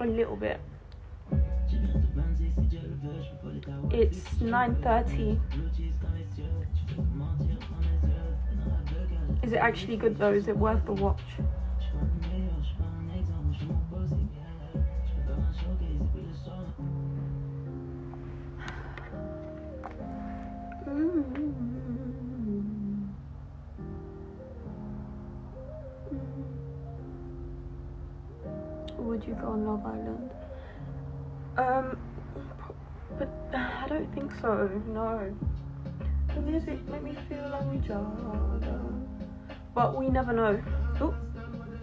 a little bit. It's 9:30. Is it actually good though? Is it worth the watch? Mm. Would you go on Love Island? Um, but I don't think so. No. The music made me feel like we jarred. But we never know. Ooh,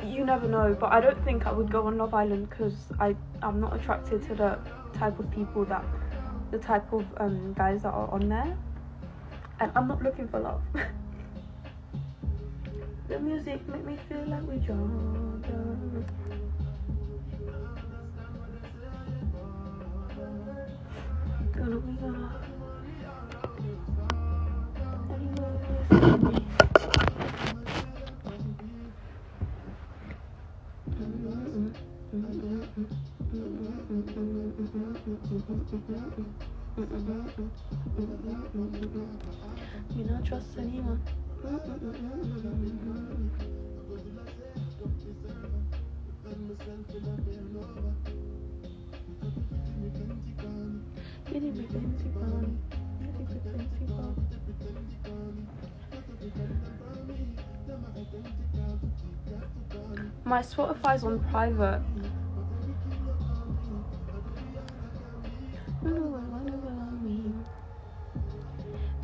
you never know. But I don't think I would go on Love Island because I'm not attracted to the type of people that the type of um, guys that are on there, and I'm not looking for love. the music made me feel like we jarred. You not trust anyone. Benzibon. My Spotify's on private.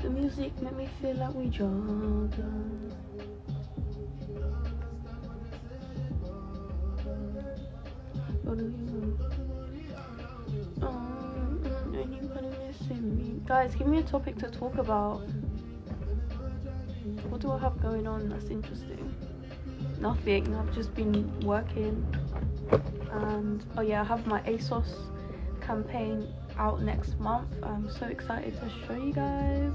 The music made me feel like we jogged. Guys, give me a topic to talk about. What do I have going on that's interesting? Nothing. I've just been working. And oh yeah, I have my ASOS campaign out next month. I'm so excited to show you guys.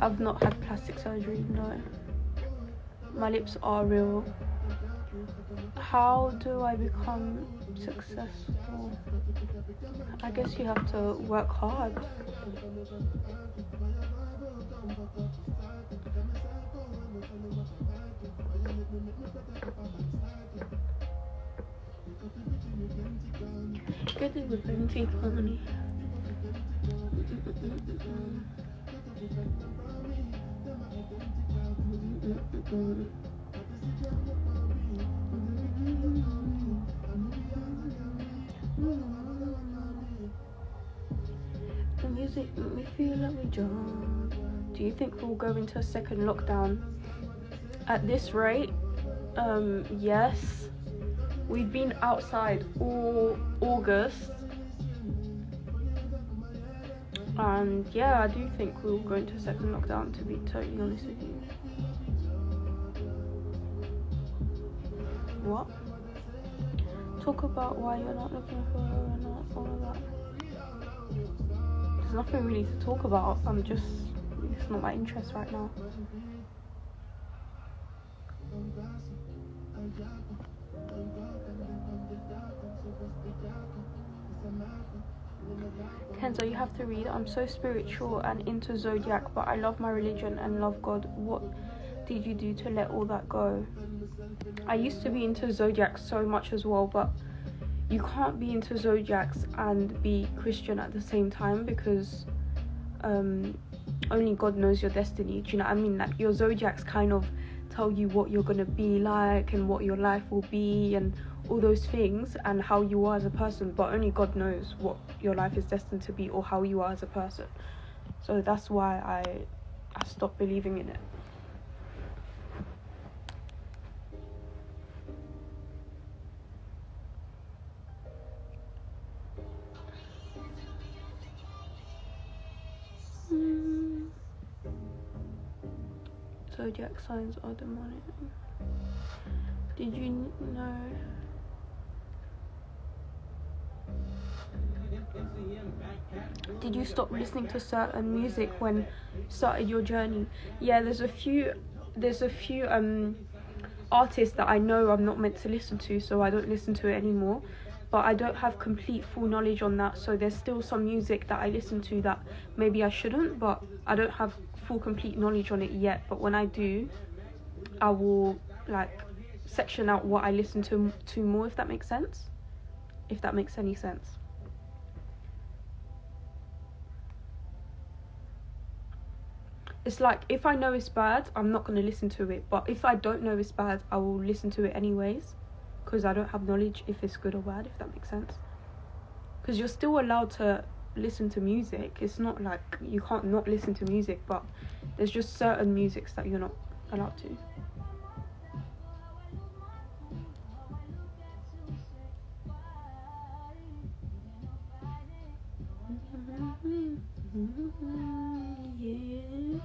I've not had plastic surgery, no. My lips are real. How do I become successful? I guess you have to work hard. Get it with plenty funny. The music make me feel like we. Do you think we'll go into a second lockdown? At this rate, um, yes. We've been outside all August. And yeah, I do think we'll go into a second lockdown to be totally honest with you. What? Talk about why you're not looking for her and all of that. Nothing really to talk about. I'm just, it's not my interest right now. Kenza, you have to read. I'm so spiritual and into zodiac, but I love my religion and love God. What did you do to let all that go? I used to be into zodiac so much as well, but you can't be into zodiacs and be Christian at the same time because um, only God knows your destiny. Do you know what I mean? Like your zodiacs kind of tell you what you're gonna be like and what your life will be and all those things and how you are as a person, but only God knows what your life is destined to be or how you are as a person. So that's why I I stopped believing in it. Zodiac signs are the demonic. Did you know? Did you stop listening to certain music when started your journey? Yeah, there's a few. There's a few um artists that I know I'm not meant to listen to, so I don't listen to it anymore. But I don't have complete full knowledge on that, so there's still some music that I listen to that maybe I shouldn't, but I don't have full complete knowledge on it yet. But when I do, I will like section out what I listen to to more if that makes sense. If that makes any sense. It's like if I know it's bad, I'm not going to listen to it, but if I don't know it's bad, I will listen to it anyways because I don't have knowledge if it's good or bad if that makes sense. Cuz you're still allowed to listen to music. It's not like you can't not listen to music, but there's just certain musics that you're not allowed to. yeah.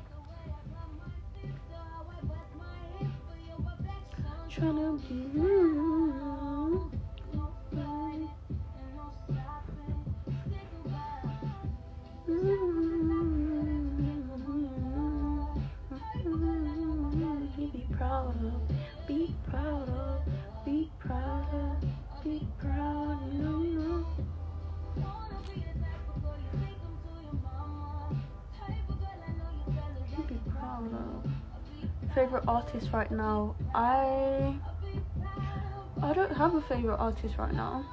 Trying to. Be Favorite artist right now? I I don't have a favorite artist right now.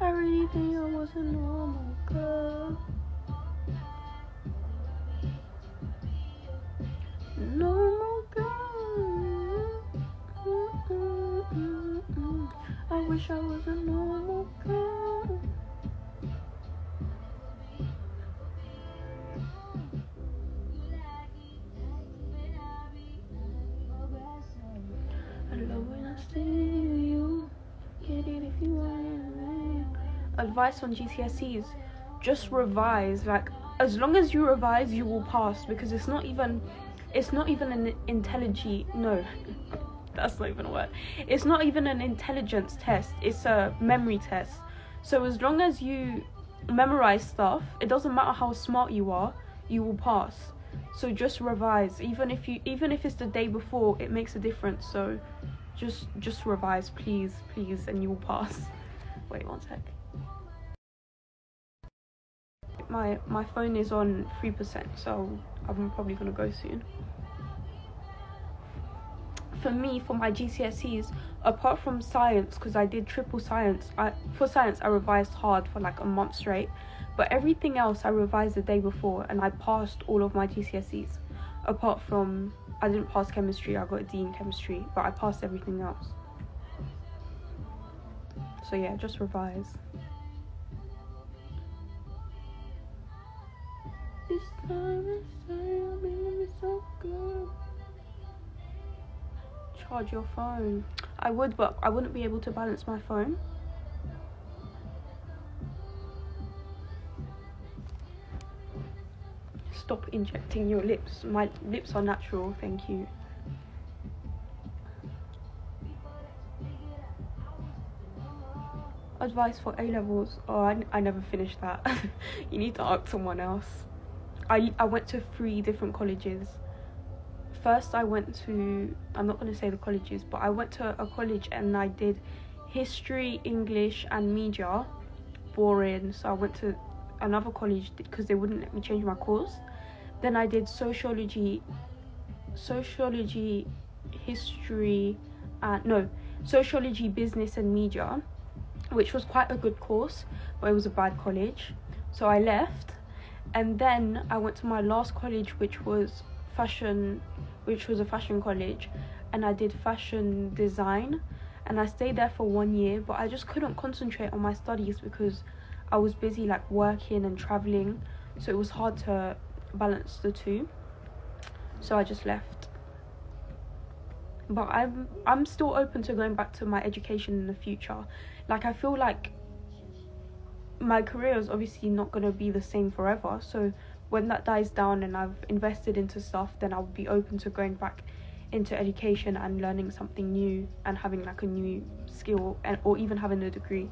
I really think I was a normal girl. Normal girl. Mm-mm-mm-mm. I wish I was a normal On GCSEs: just revise. Like as long as you revise, you will pass because it's not even, it's not even an intelligence. No, that's not even a word. It's not even an intelligence test. It's a memory test. So as long as you memorize stuff, it doesn't matter how smart you are, you will pass. So just revise. Even if you, even if it's the day before, it makes a difference. So just just revise please please and you will pass wait one sec my my phone is on 3% so i'm probably gonna go soon for me for my gcse's apart from science because i did triple science I, for science i revised hard for like a month straight but everything else i revised the day before and i passed all of my gcse's apart from I didn't pass chemistry, I got a D in chemistry, but I passed everything else. So yeah, just revise. Time I say I'll be so good. Charge your phone. I would, but I wouldn't be able to balance my phone. Stop injecting your lips. My lips are natural, thank you. Advice for A levels. Oh, I, I never finished that. you need to ask someone else. I, I went to three different colleges. First, I went to, I'm not going to say the colleges, but I went to a college and I did history, English, and media. Boring. So I went to another college because they wouldn't let me change my course. Then I did sociology, sociology, history, uh, no, sociology, business, and media, which was quite a good course, but it was a bad college. So I left, and then I went to my last college, which was fashion, which was a fashion college, and I did fashion design. And I stayed there for one year, but I just couldn't concentrate on my studies because I was busy like working and traveling, so it was hard to balance the two. So I just left. But I'm I'm still open to going back to my education in the future. Like I feel like my career is obviously not going to be the same forever. So when that dies down and I've invested into stuff, then I'll be open to going back into education and learning something new and having like a new skill and or even having a degree.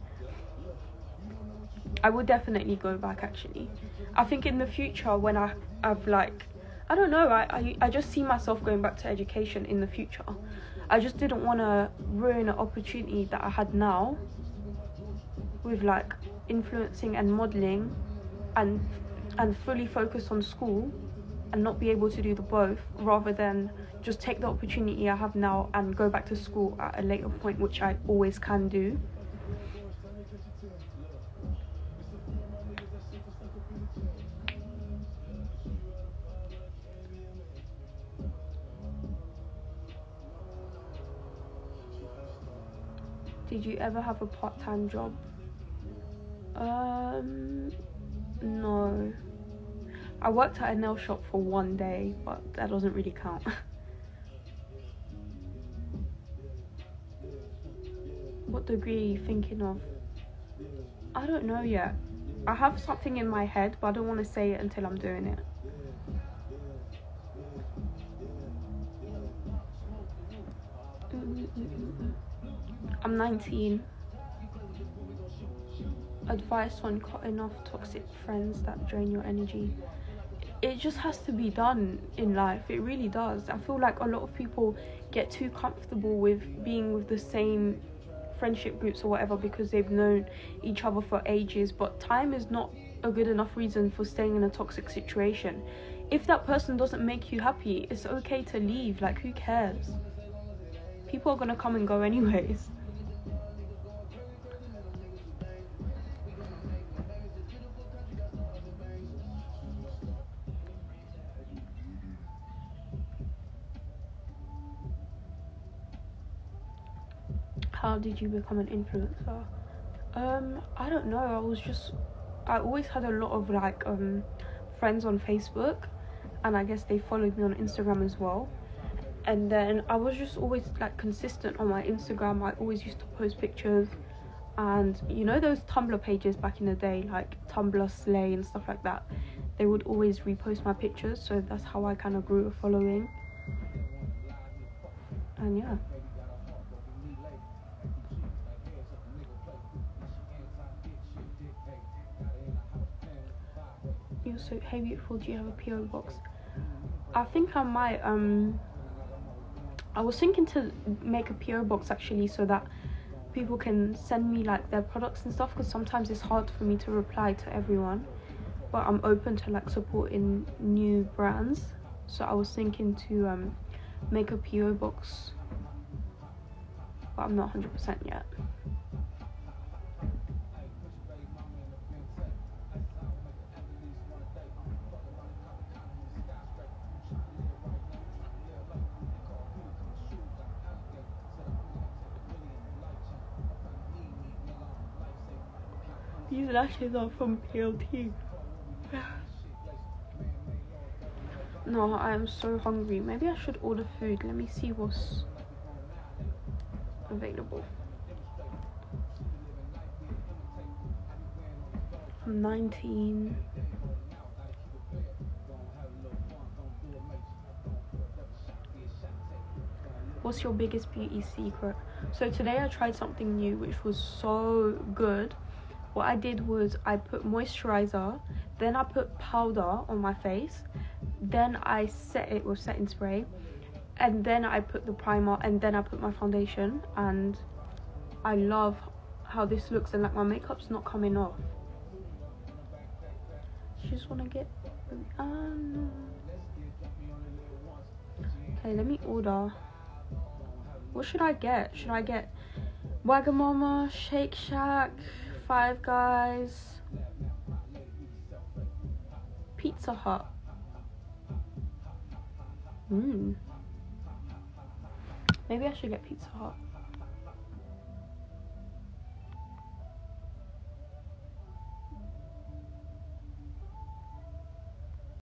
I would definitely go back actually. I think in the future when I have like I don't know. I, I, I just see myself going back to education in the future. I just didn't want to ruin an opportunity that I had now with like influencing and modeling and and fully focus on school and not be able to do the both rather than just take the opportunity I have now and go back to school at a later point which I always can do. Did you ever have a part time job? Um, no. I worked at a nail shop for one day, but that doesn't really count. what degree are you thinking of? I don't know yet. I have something in my head, but I don't want to say it until I'm doing it. I'm 19. Advice on cutting off toxic friends that drain your energy. It just has to be done in life. It really does. I feel like a lot of people get too comfortable with being with the same friendship groups or whatever because they've known each other for ages, but time is not a good enough reason for staying in a toxic situation. If that person doesn't make you happy, it's okay to leave. Like, who cares? People are gonna come and go, anyways. How did you become an influencer? Um, I don't know. I was just I always had a lot of like um friends on Facebook and I guess they followed me on Instagram as well. And then I was just always like consistent on my Instagram. I always used to post pictures and you know those Tumblr pages back in the day like Tumblr Slay and stuff like that. They would always repost my pictures, so that's how I kind of grew a following. And yeah. So hey beautiful do you have a po box? I think i might um i was thinking to make a po box actually so that people can send me like their products and stuff because sometimes it's hard for me to reply to everyone. But i'm open to like supporting new brands. So i was thinking to um make a po box but i'm not 100% yet These lashes are from PLT. no, I am so hungry. Maybe I should order food. Let me see what's available. 19. What's your biggest beauty secret? So today I tried something new which was so good what I did was I put moisturizer, then I put powder on my face, then I set it with setting spray, and then I put the primer, and then I put my foundation. And I love how this looks, and like my makeup's not coming off. just wanna get. Um, okay, let me order. What should I get? Should I get Wagamama, Shake Shack? Five Guys, Pizza Hut. Mmm. Maybe I should get Pizza Hut.